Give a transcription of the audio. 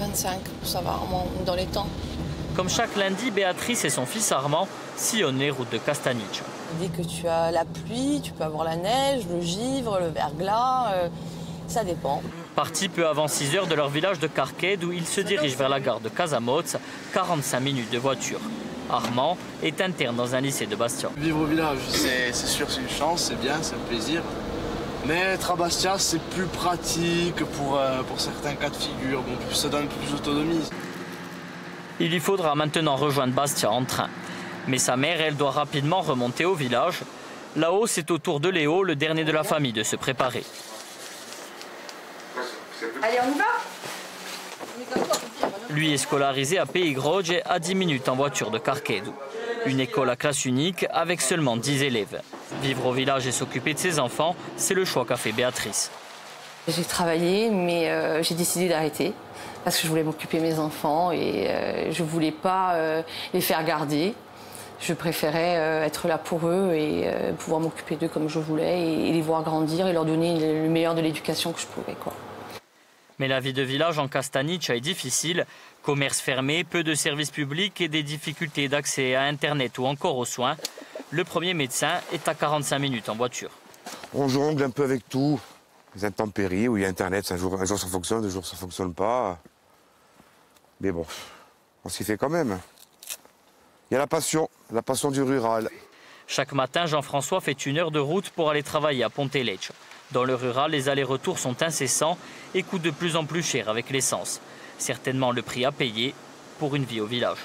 25, ça va, dans les temps. Comme chaque lundi, Béatrice et son fils Armand sillonnent les routes de Castaniche. Dès que tu as la pluie, tu peux avoir la neige, le givre, le verglas, euh, ça dépend. Parti peu avant 6 heures de leur village de Carquet, d'où ils se dirigent vers la gare de Casamotz, 45 minutes de voiture. Armand est interne dans un lycée de Bastia. Vivre au village, c'est sûr, c'est une chance, c'est bien, c'est un plaisir. Mais être à Bastia, c'est plus pratique pour, euh, pour certains cas de figure. Bon, ça donne plus d'autonomie. Il lui faudra maintenant rejoindre Bastia en train. Mais sa mère, elle doit rapidement remonter au village. Là-haut, c'est au tour de Léo, le dernier de la famille, de se préparer. Allez, on y va Lui est scolarisé à Pays et à 10 minutes en voiture de Carquedou. Une école à classe unique avec seulement 10 élèves. Vivre au village et s'occuper de ses enfants, c'est le choix qu'a fait Béatrice. J'ai travaillé, mais euh, j'ai décidé d'arrêter parce que je voulais m'occuper de mes enfants et euh, je ne voulais pas euh, les faire garder. Je préférais être là pour eux et pouvoir m'occuper d'eux comme je voulais et, les voir grandir et leur donner le meilleur de l'éducation que je pouvais. Quoi. Mais la vie de village en Castaniche est difficile. Commerce fermé, peu de services publics et des difficultés d'accès à Internet ou encore aux soins. Le premier médecin est à 45 minutes en voiture. On jongle un peu avec tout. Les intempéries, où il y a Internet, un jour, un jour ça fonctionne, un jour ça fonctionne pas. Mais bon, on s'y fait quand même. Il y a la passion, la passion du rural. Chaque matin, Jean-François fait une heure de route pour aller travailler à Pontelecce. Dans le rural, les allers-retours sont incessants et coûtent de plus en plus cher avec l'essence. Certainement le prix à payer pour une vie au village.